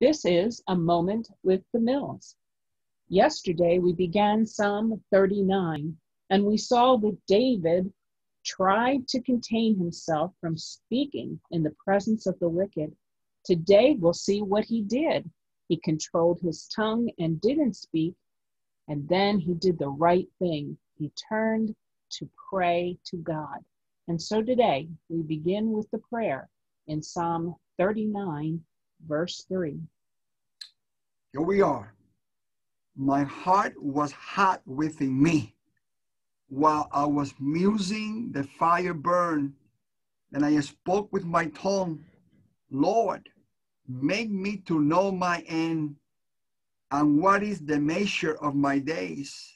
This is a moment with the Mills. Yesterday we began Psalm 39 and we saw that David tried to contain himself from speaking in the presence of the wicked. Today we'll see what he did. He controlled his tongue and didn't speak, and then he did the right thing. He turned to pray to God. And so today we begin with the prayer in Psalm 39, verse 3. Here we are. My heart was hot within me while I was musing, the fire burned. And I spoke with my tongue, Lord, make me to know my end and what is the measure of my days,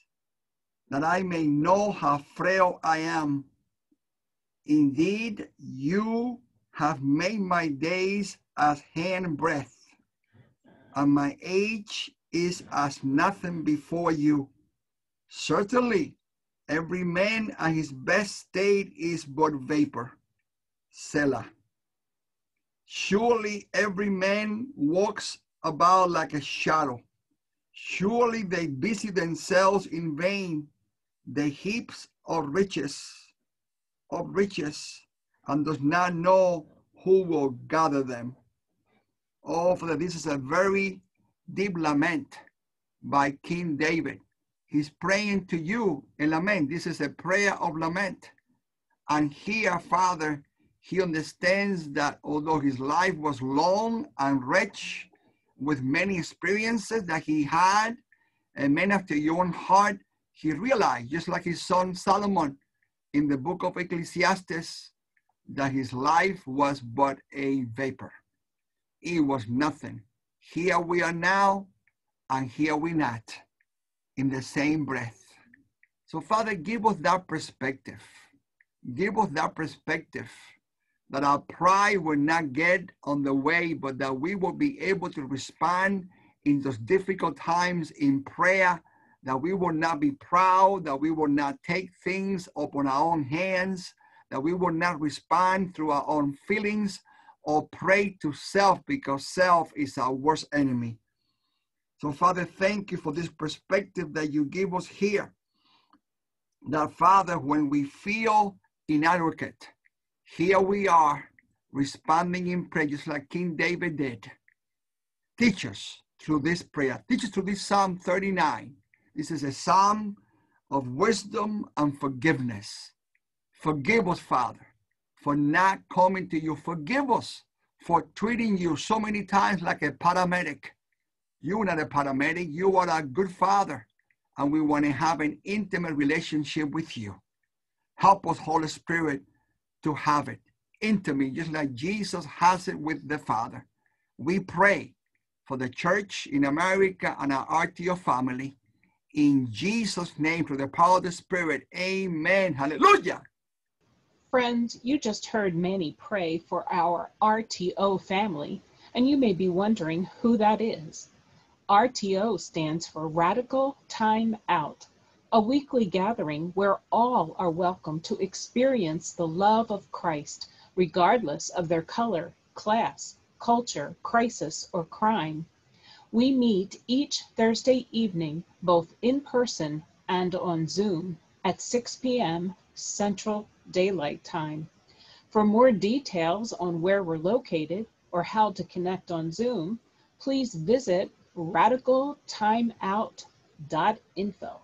that I may know how frail I am. Indeed, you have made my days as hand breadth, and my age is as nothing before you. Certainly, Every man at his best state is but vapor. Selah. Surely every man walks about like a shadow. Surely they busy themselves in vain, the heaps of riches, of riches, and does not know who will gather them. Oh, for this is a very deep lament by King David. He's praying to you in lament. This is a prayer of lament. And here, Father, he understands that although his life was long and rich with many experiences that he had, and many after your own heart, he realized, just like his son Solomon in the book of Ecclesiastes, that his life was but a vapor. It was nothing. Here we are now, and here we not in the same breath. So, Father, give us that perspective. Give us that perspective that our pride will not get on the way, but that we will be able to respond in those difficult times in prayer, that we will not be proud, that we will not take things upon our own hands, that we will not respond through our own feelings or pray to self because self is our worst enemy. So, Father, thank you for this perspective that you give us here. That, Father, when we feel inadequate, here we are responding in prayer, just like King David did. Teach us through this prayer. Teach us through this Psalm 39. This is a psalm of wisdom and forgiveness. Forgive us, Father, for not coming to you. Forgive us for treating you so many times like a paramedic you are not a paramedic. You are a good father. And we want to have an intimate relationship with you. Help us, Holy Spirit, to have it intimate, just like Jesus has it with the Father. We pray for the church in America and our RTO family. In Jesus' name, through the power of the Spirit. Amen. Hallelujah. Friends, you just heard Manny pray for our RTO family, and you may be wondering who that is. RTO stands for Radical Time Out, a weekly gathering where all are welcome to experience the love of Christ, regardless of their color, class, culture, crisis, or crime. We meet each Thursday evening, both in person and on Zoom, at 6 p.m. Central Daylight Time. For more details on where we're located or how to connect on Zoom, please visit radicaltimeout.info.